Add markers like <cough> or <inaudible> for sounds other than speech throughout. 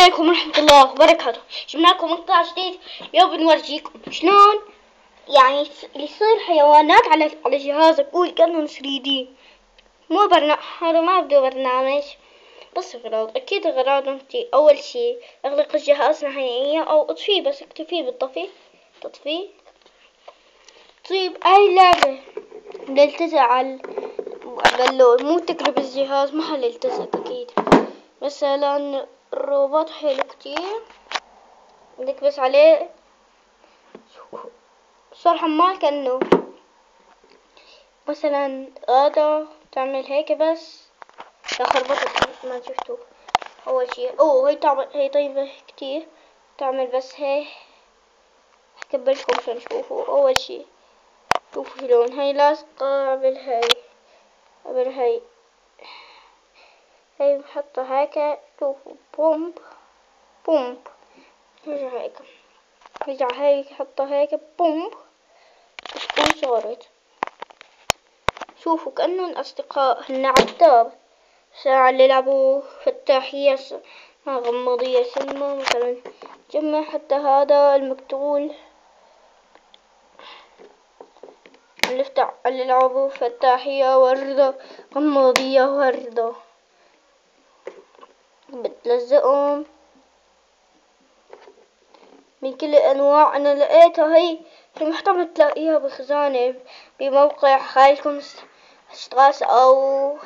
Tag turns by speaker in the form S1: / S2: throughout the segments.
S1: عليكم ورحمة الله وبركاته. جبنا لكم مقطع جديد. اليوم بنورجيكم شلون يعني يصير حيوانات على على جهازك قول كأنهم 3 دي. مو برنامج هذا ما بده برنامج. بس اغراض أكيد اغراض أنت. أول شي أغلق الجهاز نهائيا أو اطفيه بس اكتفيه بالطفي. تطفيه طيب أي لعبة؟ بيلتزق على البلون مو تقلب الجهاز ما حيلتزق أكيد. مثلا الروبوت حلو كتير. بدك بس عليه. صار حمال كأنه مثلا هذا تعمل هيك بس. لا خربطت ما شفتوا أول شي أوه هي تعمل هي طيبة كتير. تعمل بس هيك هكبركم عشان تشوفوا. أول شي شوفوا شلون. هاي لاصقة قبل هاي قبل هاي هاي بحطها هيك شوفوا بومب بومب. رجع هيك. رجع هيك حطها هيك بومب. بتكون صارت. شوفوا كأنهم أصدقاء. هن عتاب ساعة اللي يلعبوا فتاحية غمضية سلمى مثلا جمع حتى هذا المقتول. اللي يلعبوا فتاحية وردة. غمضية وردة. بتلزقهم. من كل الأنواع أنا لقيتها هي هي محتمل تلاقيها بخزانة بموقع خالكم اشتراس أو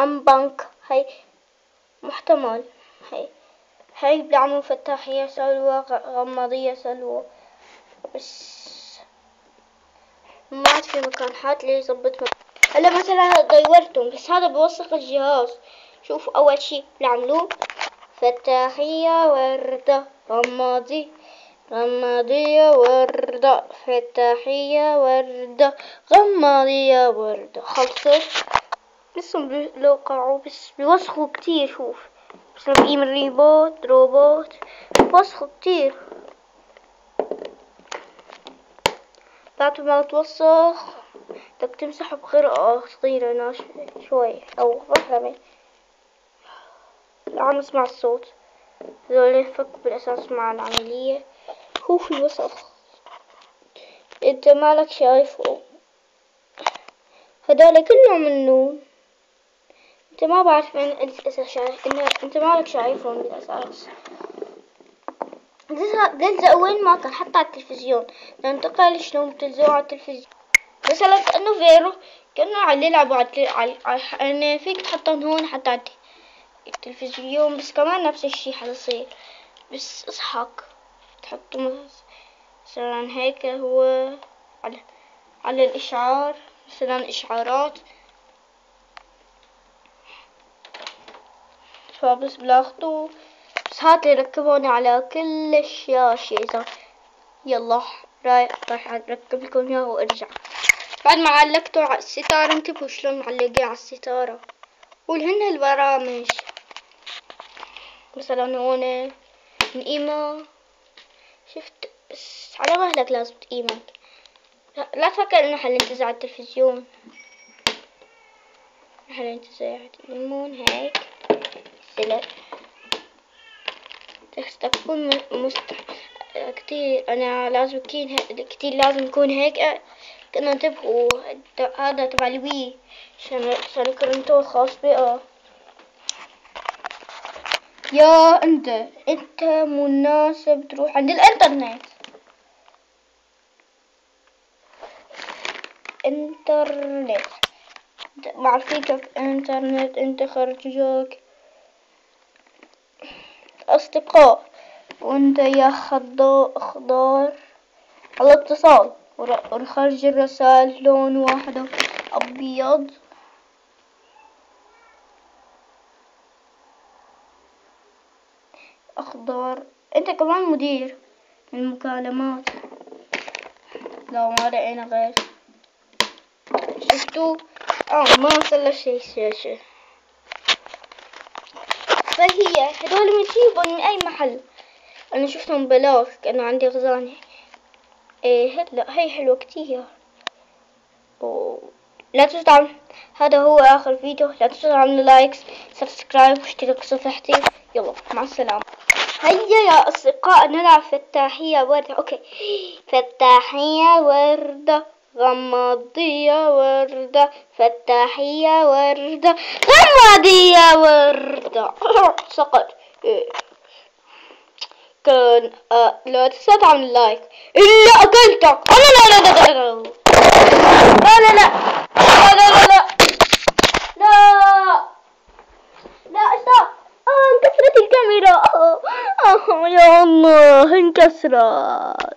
S1: أم بنك هي محتمل. هي هي بيعملوا فتاحية سلوى غمضية سلوى. بس ما في مكان حات لي يظبط هلا مثلا دورتهم بس هذا بوسخ الجهاز. شوفوا أول شي بيعملوه فتاحية وردة. رمادي غمادية وردة. فتاحية وردة. غمادية وردة. خلصت. لسه بيوقعوا بس بيوسخوا كتير شوف. بس بقيم الريبوت روبوت. بيوسخوا كتير. بعد ما توسخ بدك تمسحه بخرقة صغيرة ناشفة شوي أو غحرمة عم اسمع الصوت. هذول ينفك بالأساس مع العملية. هو في الوسخ انت مالك شايفه هذول كلهم النون انت ما بعرف من الاساس شايف انت مالك شايفهم بالاساس دلزق وين ما كان حتى على التلفزيون. ننتقل شلون بتلزقوا على التلفزيون؟ مثلا كأنه فيرو. كأنه على يلعبوا على يعني فيك تحطهم هون حتى على التلفزيون بس كمان نفس الشي حيصير بس اضحك تحطوا مثلا هيك هو على على الإشعار مثلا إشعارات. فبس بلاخطو بس هات لي ركبوني على كل الشاشة إذا يلا رايح راح أركب لكم إياه وأرجع. بعد ما علقته على الستارة انتبهوا شلون معلقين على الستارة. والهن البرامج. مثلا هون نقيمة شفت بس على مهلك لازم تقيمك لا تفكر إنه حننتزع على التلفزيون. حننتزع تقيمون هيك. سلك تكون مست كتير أنا لازم كين كتير لازم يكون هيك. كنا انتبهوا هذا تبع الوي. عشان عشان كرنتو خاص بقى يا أنت أنت مناسب تروح عند الإنترنت. إنترنت. كيف إنترنت أنت خرجوك أصدقاء وأنت يا خضار على اتصال ونخرج الرسائل لون واحدة. أبيض. أخضر. أنت كمان مدير المكالمات. لا ما لقينا غير. شفتوا؟ آه ما وصل شي الشاشة فهي هدول بنجيبهم من أي محل؟ أنا شفتهم بلاش كأنه عندي خزانة إيه لا هي حلوة كتير. لا تنسوا هذا هو آخر فيديو. لا تنسوا تعملوا لايك سبسكرايب واشتركوا صفحتي يلا مع السلامة. هيا يا أصدقاء نلعب فتاحية وردة. أوكي. فتاحية وردة غمضية وردة. فتاحية وردة غمضية وردة. <laughs> سقط. كان آه لا تنسى تعمل لايك إلا أكلتك. أنا لا لا لا لا لا لا لا. لا لا. لا لا لا. لا. لا استop آه انكسرت الكاميرا. Oh, ya Allah, hangi?